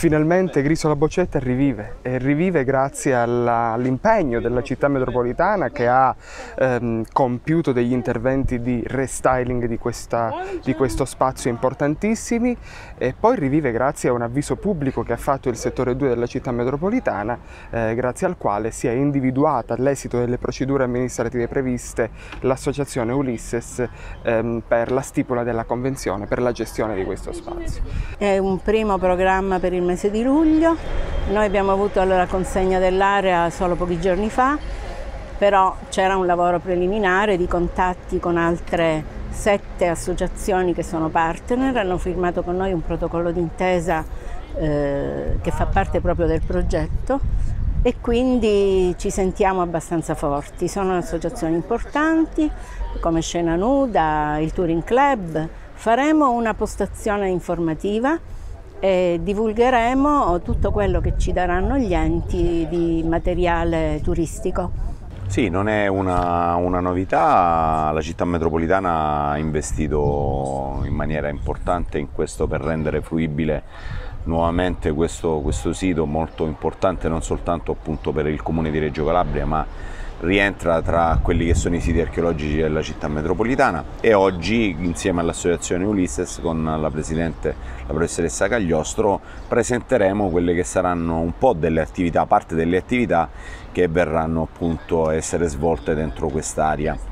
finalmente Grisola Boccetta rivive e rivive grazie all'impegno della città metropolitana che ha ehm, compiuto degli interventi di restyling di, questa, di, questo spazio importantissimi e poi rivive grazie a un avviso pubblico che ha fatto il settore 2 della città metropolitana eh, grazie al quale si è individuata all'esito delle procedure amministrative previste l'associazione Ulisses ehm, per la stipula della convenzione per la gestione di questo spazio. È un primo programma per il mese di luglio, noi abbiamo avuto la consegna dell'area solo pochi giorni fa, però c'era un lavoro preliminare di contatti con altre sette associazioni che sono partner, hanno firmato con noi un protocollo d'intesa eh, che fa parte proprio del progetto e quindi ci sentiamo abbastanza forti. Sono associazioni importanti come Scena Nuda, il Touring Club. Faremo una postazione informativa e divulgheremo tutto quello che ci daranno gli enti di materiale turistico. Sì, non è una, una, novità, la città metropolitana ha investito in maniera importante in questo per rendere fruibile nuovamente questo, questo sito molto importante non soltanto per il comune di Reggio Calabria ma rientra tra quelli che sono i siti archeologici della città metropolitana e oggi insieme all'associazione Ulysses con la presidente, la professoressa Cagliostro, presenteremo quelle che saranno un po' delle attività, parte delle attività che verranno appunto a essere svolte dentro quest'area.